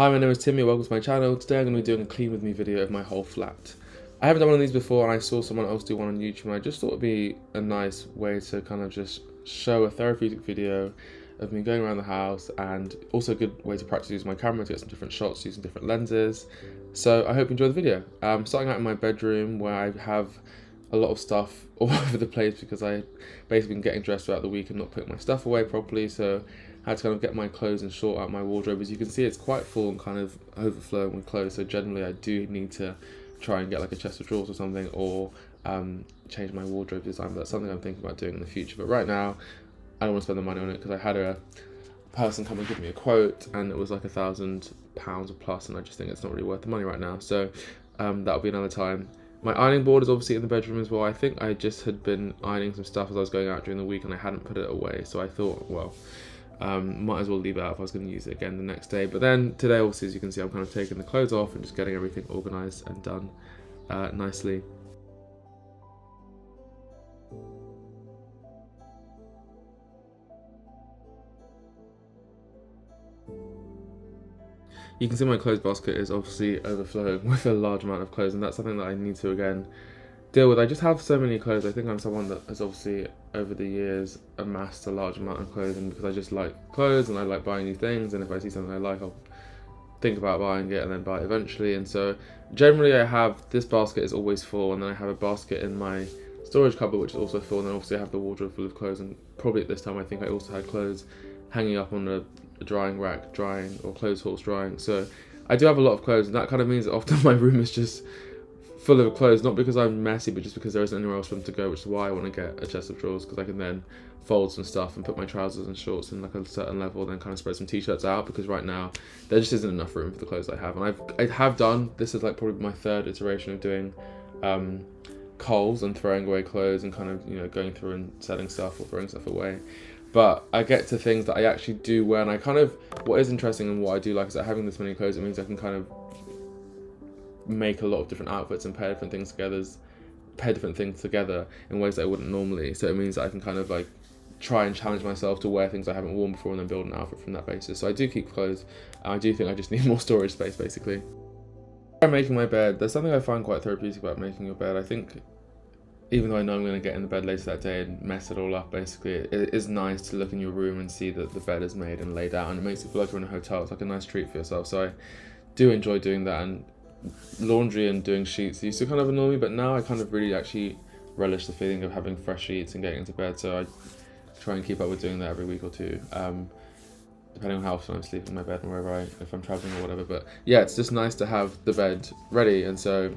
Hi, my name is Timmy, welcome to my channel. Today I'm going to be doing a clean with me video of my whole flat. I haven't done one of these before and I saw someone else do one on YouTube and I just thought it'd be a nice way to kind of just show a therapeutic video of me going around the house and also a good way to practice using my camera to get some different shots using different lenses. So I hope you enjoy the video. I'm starting out in my bedroom where I have a lot of stuff all over the place because I basically been getting dressed throughout the week and not putting my stuff away properly. So had to kind of get my clothes and sort out my wardrobe. As you can see, it's quite full and kind of overflowing with clothes. So generally, I do need to try and get like a chest of drawers or something, or um, change my wardrobe design. But that's something I'm thinking about doing in the future. But right now, I don't want to spend the money on it because I had a person come and give me a quote, and it was like a thousand pounds or plus, and I just think it's not really worth the money right now. So um, that'll be another time. My ironing board is obviously in the bedroom as well. I think I just had been ironing some stuff as I was going out during the week and I hadn't put it away. So I thought, well, um, might as well leave it out if I was going to use it again the next day. But then today, obviously, as you can see, I'm kind of taking the clothes off and just getting everything organized and done uh, nicely. You can see my clothes basket is obviously overflowing with a large amount of clothes and that's something that I need to again deal with. I just have so many clothes. I think I'm someone that has obviously over the years amassed a large amount of clothing because I just like clothes and I like buying new things. And if I see something I like, I'll think about buying it and then buy it eventually. And so generally, I have this basket is always full, and then I have a basket in my storage cupboard which is also full. And then obviously I have the wardrobe full of clothes. And probably at this time, I think I also had clothes hanging up on a, drying rack, drying or clothes horse drying. So I do have a lot of clothes, and that kind of means that often my room is just full of clothes, not because I'm messy, but just because there isn't anywhere else for them to go, which is why I want to get a chest of drawers because I can then fold some stuff and put my trousers and shorts in like a certain level, then kind of spread some t-shirts out because right now there just isn't enough room for the clothes I have, and I've I have done this is like probably my third iteration of doing um, culls and throwing away clothes and kind of you know going through and selling stuff or throwing stuff away. But I get to things that I actually do wear, and I kind of what is interesting and what I do like is that having this many clothes, it means I can kind of make a lot of different outfits and pair different things together, pair different things together in ways that I wouldn't normally. So it means that I can kind of like try and challenge myself to wear things I haven't worn before and then build an outfit from that basis. So I do keep clothes. I do think I just need more storage space basically. I'm making my bed. There's something I find quite therapeutic about making your bed. I think even though I know I'm going to get in the bed later that day and mess it all up, basically, it is nice to look in your room and see that the bed is made and laid out, and it makes you feel like you're in a hotel. It's like a nice treat for yourself. So I do enjoy doing that, and laundry and doing sheets used to kind of annoy me, but now I kind of really actually relish the feeling of having fresh sheets and getting into bed. So I try and keep up with doing that every week or two, um, depending on how often I'm sleeping in my bed and wherever I, if I'm traveling or whatever. But yeah, it's just nice to have the bed ready, and so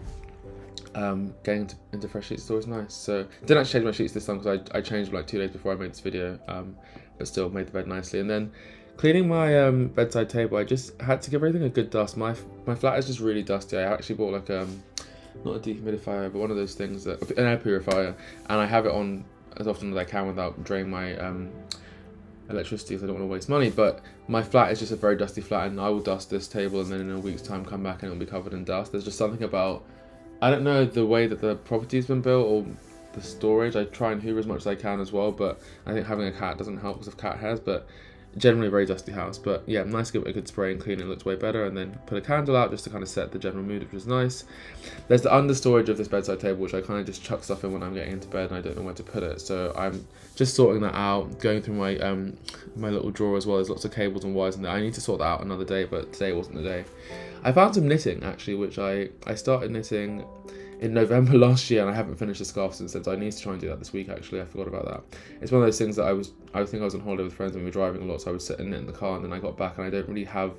um, getting into, into, fresh sheets is always nice. So didn't actually change my sheets this time because I, I changed them like two days before I made this video, um, but still made the bed nicely. And then Cleaning my um, bedside table, I just had to give everything a good dust. My my flat is just really dusty. I actually bought like um, not a dehumidifier, but one of those things that an air purifier, and I have it on as often as I can without draining my um, electricity, because I don't want to waste money. But my flat is just a very dusty flat, and I will dust this table, and then in a week's time come back and it'll be covered in dust. There's just something about I don't know the way that the property's been built or the storage. I try and hoover as much as I can as well, but I think having a cat doesn't help because of cat hairs. But generally a very dusty house but yeah nice to give it a good spray and clean it looks way better and then put a candle out just to kind of set the general mood which is nice. There's the under storage of this bedside table which i kind of just chuck stuff in when i'm getting into bed and i don't know where to put it so i'm just sorting that out going through my um my little drawer as well there's lots of cables and wires in there. I need to sort that out another day but today wasn't the day. I found some knitting actually which i i started knitting in November last year, and I haven't finished the scarf since then. So I need to try and do that this week. Actually, I forgot about that. It's one of those things that I was. I think I was on holiday with friends and we were driving a lot, so I was sitting in the car, and then I got back, and I don't really have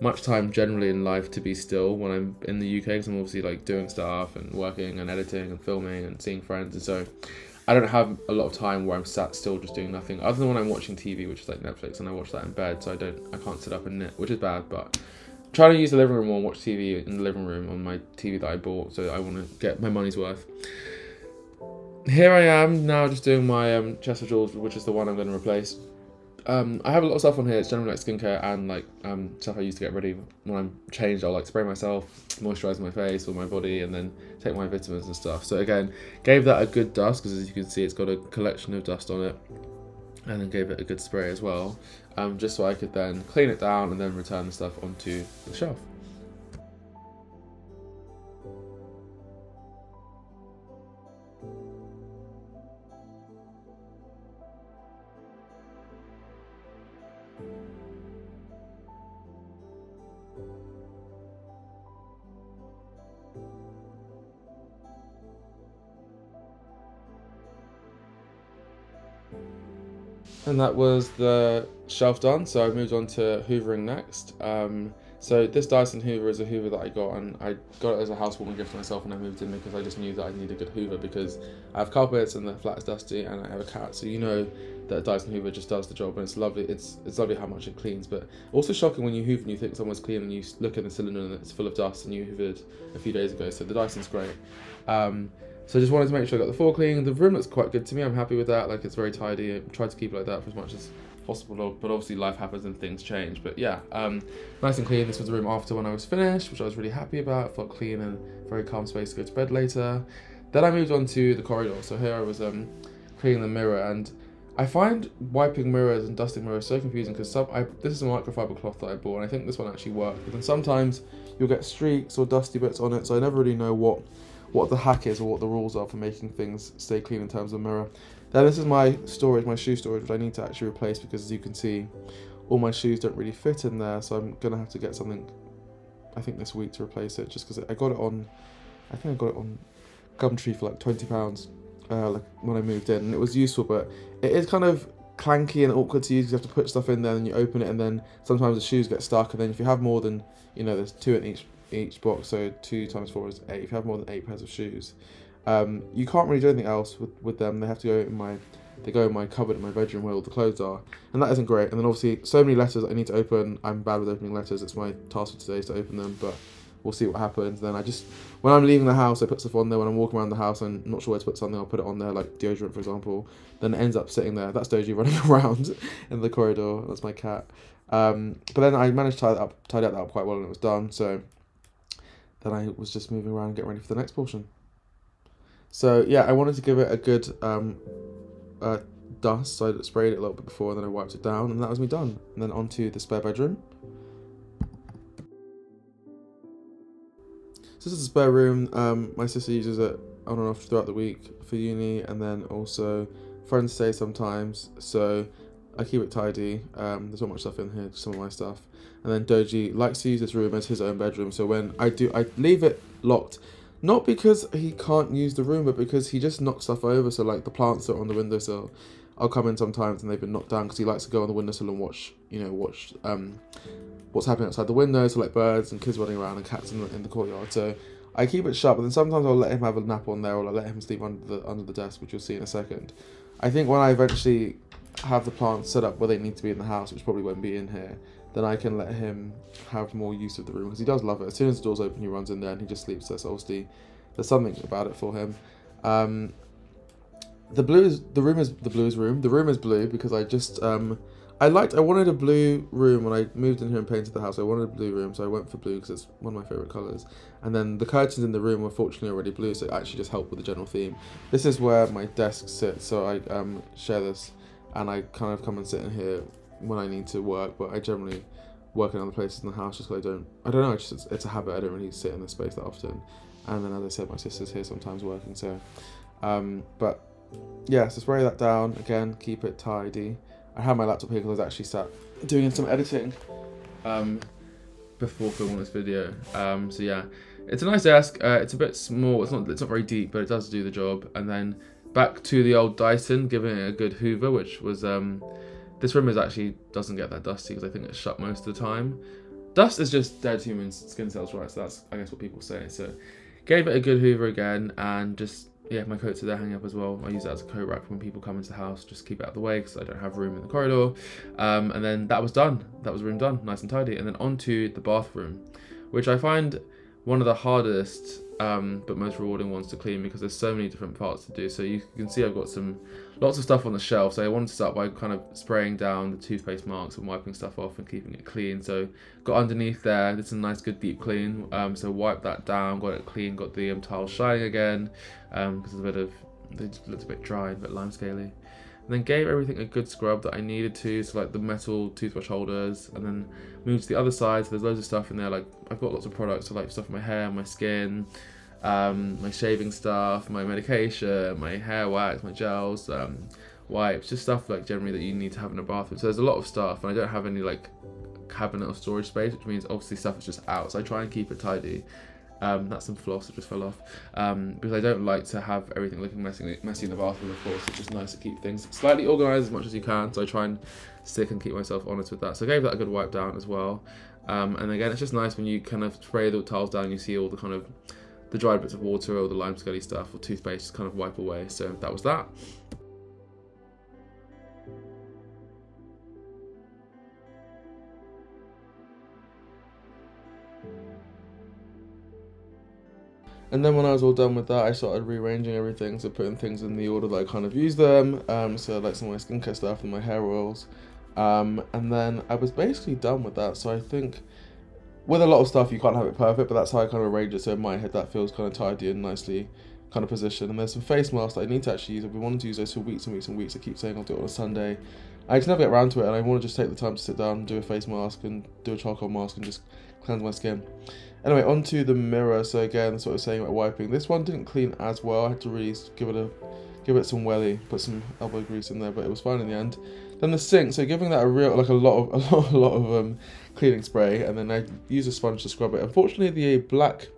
much time generally in life to be still when I'm in the UK because I'm obviously like doing stuff and working and editing and filming and seeing friends, and so I don't have a lot of time where I'm sat still just doing nothing other than when I'm watching TV, which is like Netflix, and I watch that in bed. So I don't, I can't sit up and knit, which is bad, but trying to use the living room more and watch TV in the living room on my TV that I bought, so I want to get my money's worth. Here I am now just doing my um, chest of drawers, which is the one I'm going to replace. Um, I have a lot of stuff on here. It's generally like skincare and like um, stuff I use to get ready when I'm changed. I'll like spray myself, moisturize my face or my body, and then take my vitamins and stuff. So again, gave that a good dust because as you can see, it's got a collection of dust on it and then gave it a good spray as well. Um, just so I could then clean it down and then return the stuff onto the shelf. And that was the shelf done, so I moved on to hoovering next. Um, so this Dyson Hoover is a Hoover that I got, and I got it as a housewarming gift for myself when I moved in because I just knew that I need a good Hoover because I have carpets and the flat is dusty, and I have a cat, so you know that Dyson Hoover just does the job, and it's lovely. It's it's lovely how much it cleans, but also shocking when you hoover and you think someone's clean, and you look in the cylinder and it's full of dust, and you hoovered a few days ago. So the Dyson's great. Um, so I just wanted to make sure I got the floor clean. The room looks quite good to me. I'm happy with that. Like it's very tidy. I tried to keep it like that for as much as possible. But obviously life happens and things change. But yeah, um, nice and clean. This was the room after when I was finished, which I was really happy about. Felt clean and very calm space to go to bed later. Then I moved on to the corridor. So here I was um, cleaning the mirror and I find wiping mirrors and dusting mirrors so confusing because some I, this is a microfiber cloth that I bought and I think this one actually works. But then sometimes you'll get streaks or dusty bits on it, so I never really know what what the hack is or what the rules are for making things stay clean in terms of mirror. Then this is my storage, my shoe storage, which I need to actually replace because as you can see, all my shoes don't really fit in there, so I'm gonna have to get something. I think this week to replace it, just because I got it on. I think I got it on Gumtree for like twenty pounds, uh, like when I moved in, and it was useful, but it is kind of clanky and awkward to use. You have to put stuff in there, and you open it, and then sometimes the shoes get stuck, and then if you have more than you know, there's two in each each box, so two times four is eight. If you have more than eight pairs of shoes, um, you can't really do anything else with, with them. They have to go in my they go in my cupboard in my bedroom where all the clothes are, and that isn't great. And then obviously so many letters I need to open. I'm bad with opening letters. It's my task for today is to open them, but we'll see what happens. Then I just when I'm leaving the house, I put stuff on there. When I'm walking around the house and not sure where to put something, I'll put it on there, like deodorant for example. Then it ends up sitting there. That's Doji running around in the corridor. That's my cat. Um, but then I managed to tie that up, tidy that up quite well, and it was done. So then I was just moving around getting ready for the next portion. So yeah, I wanted to give it a good um, uh, dust, so I sprayed it a little bit before, and then I wiped it down, and that was me done. And then onto the spare bedroom. So this is a spare room. Um, my sister uses it on and off throughout the week for uni, and then also friends stay sometimes. So I keep it tidy. Um, there's not much stuff in here, some of my stuff. And then Doji likes to use this room as his own bedroom. So when I do, I leave it locked. Not because he can't use the room, but because he just knocks stuff over. So like the plants are on the windowsill. I'll come in sometimes and they've been knocked down because he likes to go on the windowsill and watch, you know, watch um, what's happening outside the window. So like birds and kids running around and cats in the, in the courtyard. So I keep it shut, but then sometimes I'll let him have a nap on there, or I'll let him sleep under the under the desk, which you'll see in a second. I think when I eventually have the plants set up where they need to be in the house, which probably won't be in here, then I can let him have more use of the room because he does love it. As soon as the door's open, he runs in there and he just sleeps there. So obviously, there's something about it for him. Um, the blue is the room is the blues room. The room is blue because I just um, I liked I wanted a blue room when I moved in here and painted the house. I wanted a blue room, so I went for blue because it's one of my favorite colors. And then the curtains in the room were fortunately already blue, so it actually just helped with the general theme. This is where my desk sits, so I um, share this and I kind of come and sit in here when I need to work, but I generally work in other places in the house just because I don't, I don't know, it's, just, it's a habit, I don't really sit in this space that often. And then as I said, my sister's here sometimes working, so, um, but yeah, so spray that down, again, keep it tidy. I have my laptop here because I was actually sat doing some editing um, before filming this video. Um, so yeah, it's a nice desk. Uh, it's a bit small. It's not. It's not very deep, but it does do the job. And then back to the old Dyson, giving it a good hoover, which was um, this room is actually doesn't get that dusty because I think it's shut most of the time. Dust is just dead human skin cells, right? So that's I guess what people say. So gave it a good hoover again, and just yeah, my coats are there hanging up as well. I use that as a coat rack when people come into the house, just keep it out of the way because I don't have room in the corridor. Um, and then that was done. That was room done, nice and tidy. And then onto the bathroom, which I find one of the hardest um, but most rewarding ones to clean because there's so many different parts to do. So you can see I've got some lots of stuff on the shelf. So I wanted to start by kind of spraying down the toothpaste marks and wiping stuff off and keeping it clean. So got underneath there, is a nice good deep clean. Um, so wiped that down, got it clean, got the um, tiles shining again because um, a bit of, they looked a bit dry, a bit limescaley. and then gave everything a good scrub that I needed to, so like the metal toothbrush holders, and then moved to the other side. So there's loads of stuff in there. Like I've got lots of products, so like stuff for my hair, my skin, um, my shaving stuff, my medication, my hair wax, my gels, um, wipes, just stuff like generally that you need to have in a bathroom. So there's a lot of stuff, and I don't have any like cabinet or storage space, which means obviously stuff is just out. So I try and keep it tidy. Um, that's some floss that just fell off. Um, because I don't like to have everything looking messy, messy in the bathroom, of course. It's just nice to keep things slightly organised as much as you can. So I try and stick and keep myself honest with that. So I gave that a good wipe down as well. Um, and again, it's just nice when you kind of spray the tiles down, you see all the kind of the dried bits of water or the lime scully stuff or toothpaste just kind of wipe away. So that was that. And then when I was all done with that, I started rearranging everything, so putting things in the order that I kind of use them. Um, so like some of my skincare stuff and my hair oils. Um, and then I was basically done with that. So I think with a lot of stuff you can't have it perfect, but that's how I kind of arrange it. So in my head that feels kind of tidy and nicely kind of positioned. And there's some face masks that I need to actually use. I've been wanting to use those for weeks and weeks and weeks. I keep saying I'll do it on a Sunday. I just never get around to it, and I want to just take the time to sit down, do a face mask, and do a charcoal mask, and just cleanse my skin. Anyway, onto the mirror. So again, that's what I was saying about wiping. This one didn't clean as well. I had to really give it a give it some welly, put some elbow grease in there, but it was fine in the end. Then the sink. So giving that a real like a lot of a lot, a lot of um, cleaning spray, and then I use a sponge to scrub it. Unfortunately, the black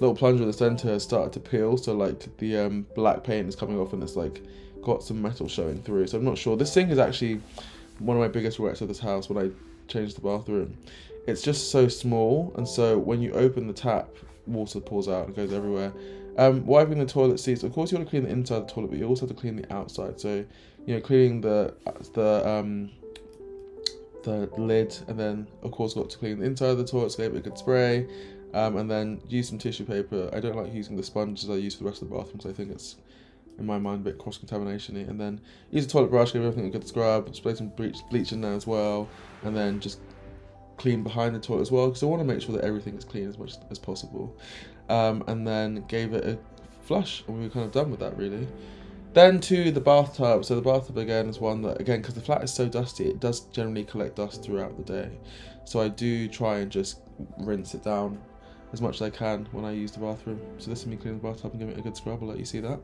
little plunger in the center has started to peel, so like the um, black paint is coming off, and it's like got some metal showing through. So I'm not sure. This sink is actually one of my biggest regrets of this house when I changed the bathroom it's just so small, and so when you open the tap, water pours out and goes everywhere. Um, wiping the toilet seats. Of course, you want to clean the inside of the toilet, but you also have to clean the outside. So, you know, cleaning the the um, the lid, and then of course got to clean the inside of the toilet. So, a good spray, um, and then use some tissue paper. I don't like using the sponges I use for the rest of the bathroom because I think it's in my mind a bit cross contamination and then use a toilet brush, give everything a good scrub, spray some bleach, bleach in there as well, and then just clean behind the toilet as well because I want to make sure that everything is clean as much as possible. Um, and then gave it a flush, and we were kind of done with that really. Then to the bathtub. So the bathtub again is one that again because the flat is so dusty, it does generally collect dust throughout the day. So I do try and just rinse it down as much as I can when I use the bathroom. So this is me cleaning the bathtub and giving it a good scrub. I'll let you see that.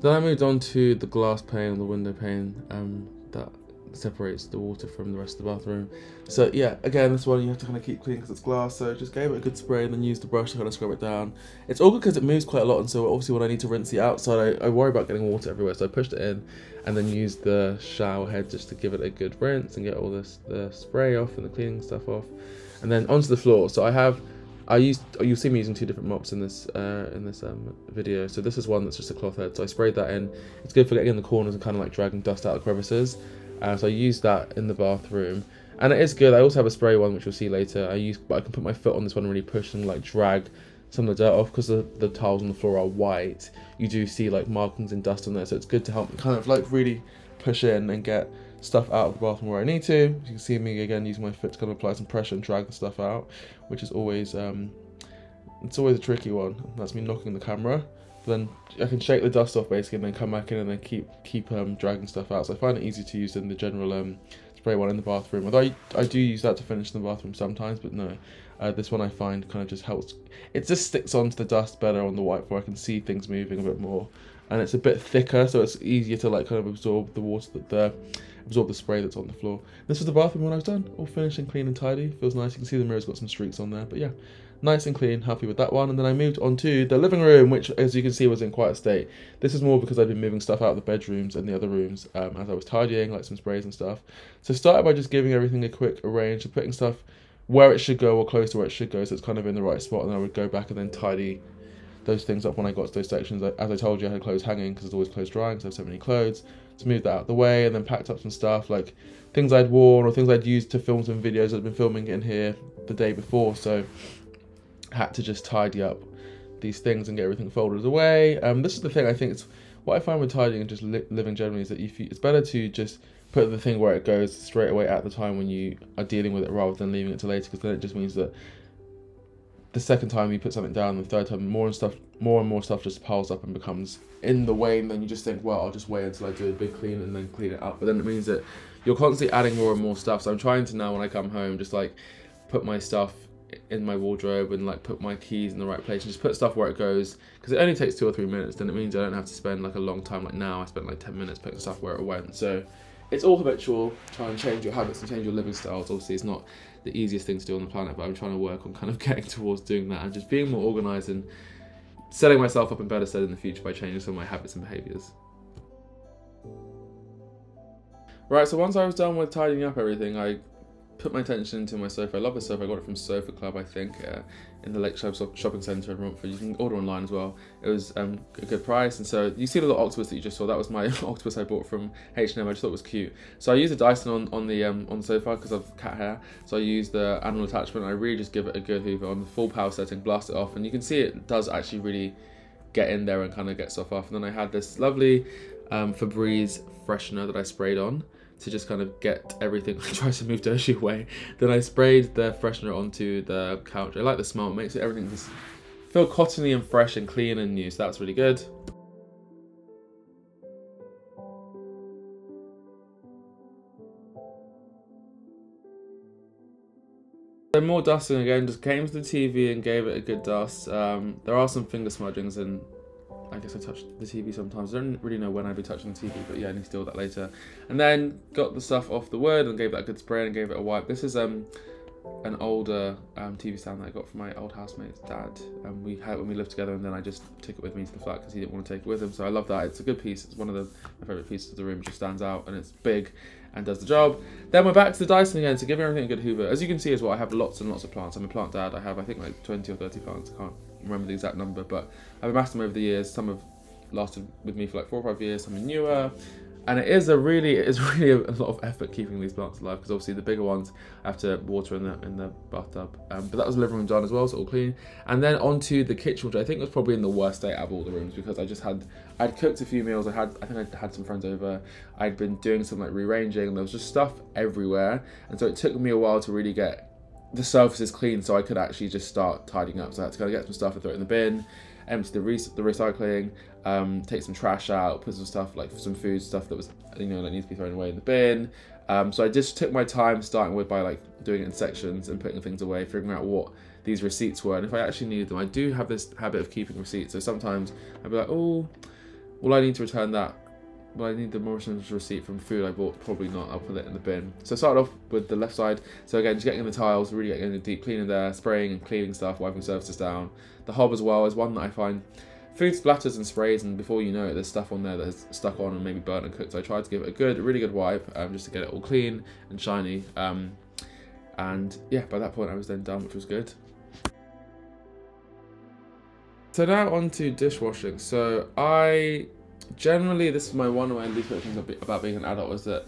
Then I moved on to the glass pane, the window pane um, that separates the water from the rest of the bathroom. So yeah, again, this one you have to kind of keep clean because it's glass. So just gave it a good spray and then used the brush to kind of scrub it down. It's all good because it moves quite a lot, and so obviously when I need to rinse the outside, I, I worry about getting water everywhere. So I pushed it in and then used the shower head just to give it a good rinse and get all this the spray off and the cleaning stuff off, and then onto the floor. So I have I used you'll see me using two different mops in this uh, in this um, video. So this is one that's just a cloth head. So I sprayed that in. It's good for getting in the corners and kind of like dragging dust out of crevices. Uh, so I used that in the bathroom, and it is good. I also have a spray one which you'll see later. I use, but I can put my foot on this one and really push and like drag some of the dirt off because the, the tiles on the floor are white. You do see like markings and dust on there, so it's good to help kind of like really push in and get stuff out of the bathroom where I need to. You can see me again using my foot to kind of apply some pressure and drag the stuff out, which is always um, it's always a tricky one. That's me knocking the camera. Then I can shake the dust off basically, and then come back in and then keep keep um, dragging stuff out. So I find it easy to use than the general um, spray one in the bathroom. Although I, I do use that to finish in the bathroom sometimes, but no, uh, this one I find kind of just helps. It just sticks onto the dust better on the white, where I can see things moving a bit more, and it's a bit thicker, so it's easier to like kind of absorb the water that the absorb the spray that's on the floor. This is the bathroom when I was done, all finished and clean and tidy. Feels nice. You can see the mirror's got some streaks on there, but yeah, nice and clean. Happy with that one. And then I moved on to the living room, which, as you can see, was in quite a state. This is more because I've been moving stuff out of the bedrooms and the other rooms um, as I was tidying, like some sprays and stuff. So started by just giving everything a quick arrange, and putting stuff where it should go or close to where it should go, so it's kind of in the right spot. And I would go back and then tidy those things up when I got to those sections. As I told you, I had clothes hanging because there's always clothes drying because I have so many clothes. To move that out of the way and then packed up some stuff like things I'd worn or things I'd used to film some videos I'd been filming in here the day before. So had to just tidy up these things and get everything folded away. Um, this is the thing I think it's what I find with tidying and just li- living generally is that you, it's better to just put the thing where it goes straight away at the time when you are dealing with it rather than leaving it to later because then it just means that the second time you put something down, the third time more and stuff, more and more stuff just piles up and becomes in the way, and then you just think, well, I'll just wait until I do a big clean and then clean it up. But then it means that you're constantly adding more and more stuff. So I'm trying to now when I come home, just like put my stuff in my wardrobe and like put my keys in the right place and just put stuff where it goes because it only takes two or three minutes then it means i don't have to spend like a long time like now i spent like 10 minutes putting stuff where it went so it's all habitual trying to change your habits and change your living styles obviously it's not the easiest thing to do on the planet but i'm trying to work on kind of getting towards doing that and just being more organized and setting myself up in better stead in the future by changing some of my habits and behaviors. Right so once i was done with tidying up everything i put my attention into my sofa. I love the sofa. I got it from Sofa Club, I think, uh, in the Lakeside Shopping Centre in Romford. You can order online as well. It was um, a good price. And so you see the little octopus that you just saw. That was my octopus I bought from H&M. I just thought it was cute. So I used a Dyson on, on the um, on the sofa because I've cat hair. So I used the animal attachment. I really just give it a good hoover on the full power setting, blast it off. And you can see it does actually really get in there and kind of get stuff off. And then I had this lovely um, Febreze freshener that I sprayed on to just kind of get everything. I tried to move dirty away. Then I sprayed the freshener onto the couch. I like the smell. It makes everything just feel cottony and fresh and clean and new. So that's really good. So more dusting again, just came to the TV and gave it a good dust. Um, there are some finger smudgings and I guess I touch the TV sometimes. I don't really know when I'd be touching the TV, but yeah, I need to deal with that later. And then got the stuff off the wood and gave that a good spray and gave it a wipe. This is um an older um, TV stand that I got from my old housemate's dad. And we had when we lived together, and then I just took it with me to the flat because he didn't want to take it with him. So I love that. It's a good piece. It's one of the, my favorite pieces of the room. It just stands out and it's big and does the job. Then we're back to the Dyson again to give everything a good hoover. As you can see as well, I have lots and lots of plants. I'm a plant dad. I have I think like 20 or 30 plants. I can't remember the exact number, but I've amassed them over the years. Some have lasted with me for like four or five years. Some are newer, and it is a really, it is really a, lot of effort keeping these plants alive because obviously the bigger ones I have to water in the in the bathtub. Um, but that was the living room done as well, so all clean. And then onto the kitchen, which I think was probably in the worst state out of all the rooms because I just had, I'd cooked a few meals. I had, I think I had some friends over. I'd been doing some like rearranging, and there was just stuff everywhere, and so it took me a while to really get the surfaces clean so I could actually just start tidying up. So I had to kind of get some stuff and throw it in the bin, empty the, re- the recycling, um, take some trash out, put some stuff like some food stuff that was you know that needs to be thrown away in the bin. Um, so I just took my time starting with by like doing it in sections and putting things away, figuring out what these receipts were and if I actually needed them. I do have this habit of keeping receipts, so sometimes I'd be like, oh, well I need to return that well, I need the Morrison's receipt from food I bought. Probably not. I'll put it in the bin. So I started off with the left side. So again, just getting in the tiles, really getting the deep cleaning there, spraying and cleaning stuff, wiping surfaces down. The hob as well is one that I find food splatters and sprays, and before you know it, there's stuff on there that has stuck on and maybe burnt and cooked. So I tried to give it a good, really good wipe, um, just to get it all clean and shiny. Um, and yeah, by that point I was then done, which was good. So now on to dishwashing. So I generally this is my one of my least things about being an adult is that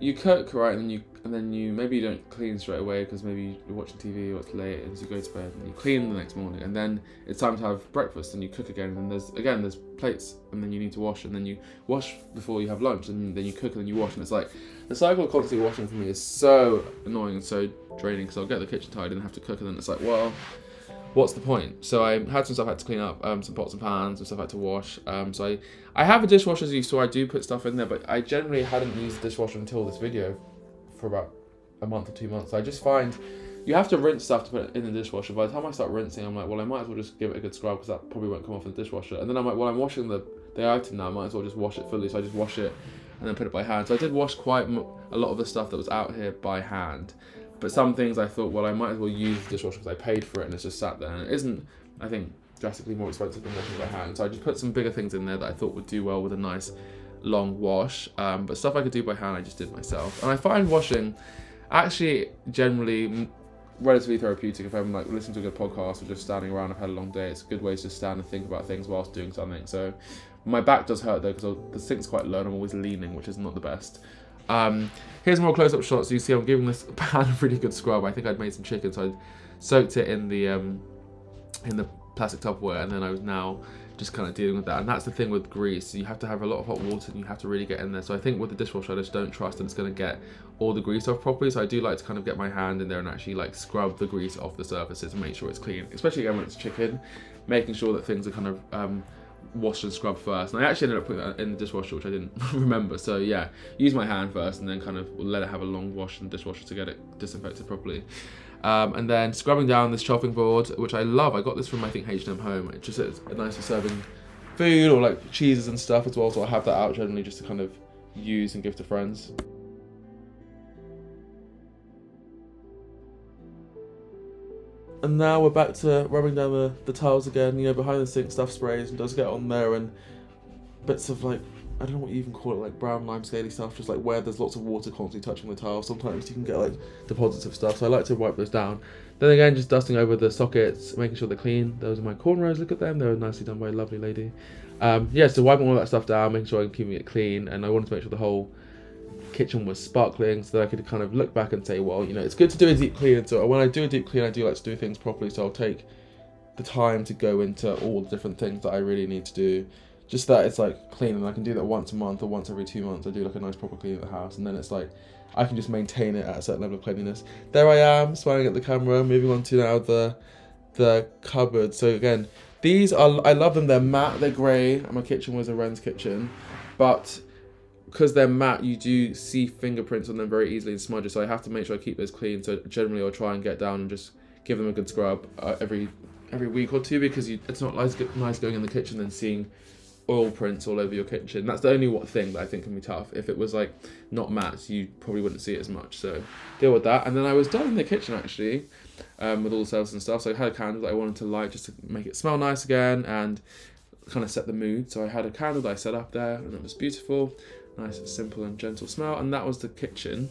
you cook right and then you and then you maybe you don't clean straight away because maybe you're watching TV or it's late and so you go to bed and you clean the next morning and then it's time to have breakfast and you cook again and then there's again there's plates and then you need to wash and then you wash before you have lunch and then you cook and then you wash and it's like the cycle of constantly washing for me is so annoying and so draining because I'll get the kitchen tidy and have to cook and then it's like well what's the point? So I had some stuff I had to clean up, um, some pots and pans, and stuff I had to wash. Um, so I, I have a dishwasher as you saw. I do put stuff in there, but I generally hadn't used the dishwasher until this video, for about a month or two months. So I just find you have to rinse stuff to put it in the dishwasher. By the time I start rinsing, I'm like, well, I might as well just give it a good scrub because that probably won't come off in the dishwasher. And then I'm like, well, I'm washing the the item now. I might as well just wash it fully. So I just wash it and then put it by hand. So I did wash quite a lot of the stuff that was out here by hand. But some things I thought, well, I might as well use the dishwasher because I paid for it and it's just sat there. And it isn't, I think, drastically more expensive than washing by hand. So I just put some bigger things in there that I thought would do well with a nice long wash. Um, but stuff I could do by hand, I just did myself. And I find washing actually generally relatively therapeutic if I'm like listening to a good podcast or just standing around. I've had a long day. It's a good way to stand and think about things whilst doing something. So my back does hurt though because the sink's quite low and I'm always leaning, which is not the best. Um, here's more close-up shots. You see, I'm giving this pan a really good scrub. I think I'd made some chicken, so I soaked it in the um, in the plastic Tupperware, and then I was now just kind of dealing with that. And that's the thing with grease. You have to have a lot of hot water and you have to really get in there. So I think with the dishwasher, I just don't trust that it's going to get all the grease off properly. So I do like to kind of get my hand in there and actually like scrub the grease off the surfaces and make sure it's clean, especially again when it's chicken, making sure that things are kind of um, washed and scrub first. And I actually ended up putting that in the dishwasher, which I didn't remember. So yeah, use my hand first and then kind of let it have a long wash in the dishwasher to get it disinfected properly. Um, and then scrubbing down this chopping board, which I love. I got this from I think H&M Home. It just it's nice for serving food or like cheeses and stuff as well. So I have that out generally just to kind of use and give to friends. And now we're back to rubbing down the, the tiles again. You know, behind the sink stuff sprays and does get on there and bits of like I don't know what you even call it, like brown lime scaly stuff, just like where there's lots of water constantly touching the tile. Sometimes you can get like deposits of stuff, so I like to wipe those down. Then again, just dusting over the sockets, making sure they're clean. Those are my cornrows, look at them, they were nicely done by a lovely lady. Um, yeah, so wiping all that stuff down, making sure I'm keeping it clean, and I wanted to make sure the whole kitchen was sparkling so that I could kind of look back and say, well, you know, it's good to do a deep clean. So when I do a deep clean, I do like to do things properly, so I'll take the time to go into all the different things that I really need to do just that it's like clean and I can do that once a month or once every two months. I do like a nice proper clean of the house and then it's like I can just maintain it at a certain level of cleanliness. There I am, smiling at the camera, moving on to now the the cupboard. So again, these are I love them, they're matte, they're grey, and my kitchen was a Wren's kitchen, but because they're matte, you do see fingerprints on them very easily and smudges, so I have to make sure I keep those clean. So generally I'll try and get down and just give them a good scrub uh, every every week or two because you, it's not nice, nice going in the kitchen and seeing oil prints all over your kitchen. That's the only what thing that I think can be tough. If it was like not matte, you probably wouldn't see it as much. So deal with that. And then I was done in the kitchen actually, um, with all the shelves and stuff. So I had a candle that I wanted to light just to make it smell nice again and kind of set the mood. So I had a candle that I set up there and it was beautiful, nice, simple and gentle smell. And that was the kitchen.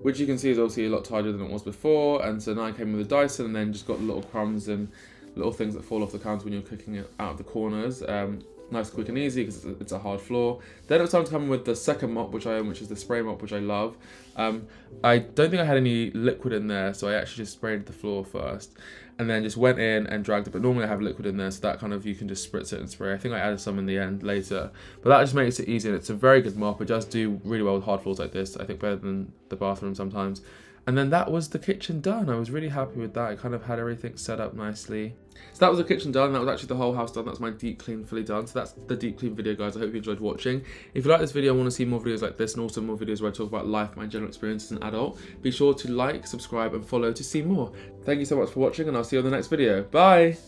Which you can see is obviously a lot tidier than it was before, and so now I came with a Dyson and then just got little crumbs and little things that fall off the counter when you're cooking it out of the corners. Um, nice, quick and easy because it's a hard floor. Then it's time to come with the second mop, which I own, which is the spray mop, which I love. Um, I don't think I had any liquid in there, so I actually just sprayed the floor first, and then just went in and dragged it. But normally I have liquid in there, so that kind of you can just spritz it and spray. I think I added some in the end later, but that just makes it easy, and it's a very good mop. It does do really well with hard floors like this. I think better than the bathroom sometimes. And then that was the kitchen done. I was really happy with that. I kind of had everything set up nicely. So that was the kitchen done. That was actually the whole house done. That's my deep clean fully done. So that's the deep clean video, guys. I hope you enjoyed watching. If you like this video and want to see more videos like this and also more videos where I talk about life, my general experience as an adult, be sure to like, subscribe and follow to see more. Thank you so much for watching and I'll see you on the next video. Bye!